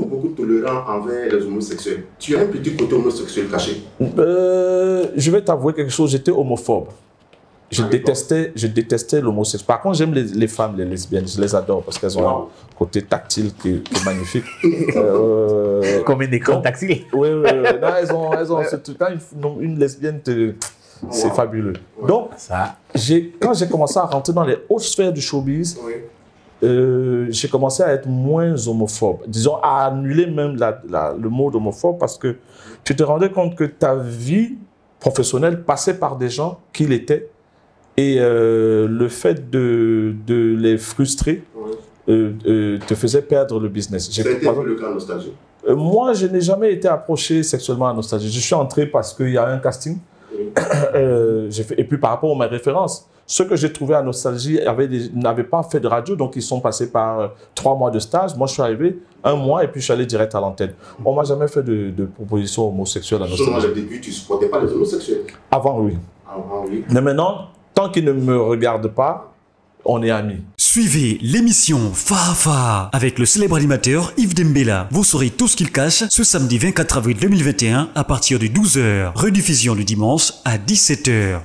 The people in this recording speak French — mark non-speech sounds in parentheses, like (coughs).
toujours beaucoup tolérant envers les homosexuels. Tu as un petit côté homosexuel caché. Euh, je vais t'avouer quelque chose, j'étais homophobe. Je détestais, je détestais l'homosexuel. Par contre, j'aime les, femmes, les lesbiennes, je les adore parce qu'elles ont un côté tactile qui, est magnifique. (laughs) euh, Comme une écran tactile. Oui, oui, oui. elles ont, elles ont quand une, lesbienne, c'est fabuleux. Donc, ça. quand j'ai commencé à rentrer dans les hautes sphères du showbiz, euh, j'ai commencé à être moins homophobe. Disons, à annuler même le mot homophobe parce que tu te rendais compte que ta vie professionnelle passait par des gens qui l'étaient et euh, le fait de, de les frustrer euh, te faisait perdre le business. J'ai été le cas Nostalgie Moi, je n'ai jamais été approché sexuellement à Nostalgie. Je suis entré parce qu'il y a un casting. (coughs) fait, et puis par rapport à mes références, ceux que j'ai trouvés à Nostalgie n'avaient pas fait de radio, donc ils sont passés par euh, trois mois de stage. Moi, je suis arrivé un mois et puis je suis allé direct à l'antenne. On m'a jamais fait de, de proposition homosexuelle à Nostalgie. Au début, tu ne supportais pas les homosexuels? Avant, oui. Avant, oui. Mais maintenant, tant qu'ils ne me regardent pas, on est amis. Suivez l'émission Fafa avec le célèbre animateur Yves Dembella. Vous saurez tout ce qu'il cache ce samedi 24 avril 2021 à partir de 12h. Rediffusion le dimanche à 17h.